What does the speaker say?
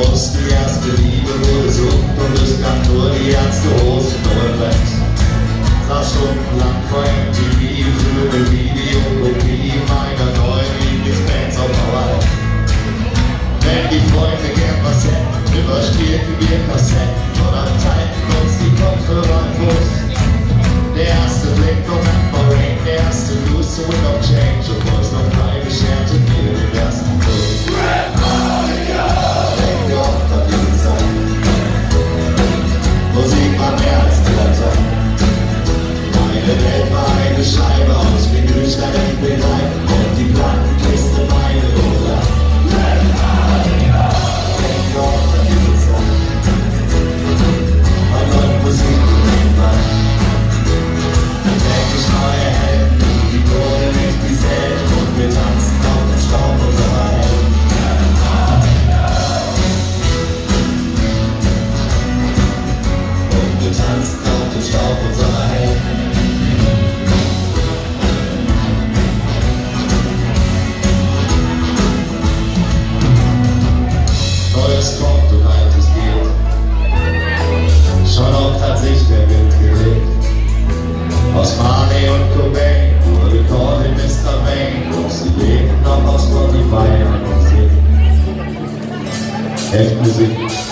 Boss die erste Liebe wurde Sucht und es kam nur die erste Hose Dorflex. Saß stundenlang vor MTV für eine Videokopie meiner neuen Lieblingsbands auf Hawaii. Wenn die Freunde gern was hätten, überspielten wir Kassetten oder am uns die Kopfhörer. just come tonight. Schon oft hat sich der Wind gelegt. Aus Marley und Cobain wurde Colin Mr. Main. Doch sie leben noch auf Spotify an und singen.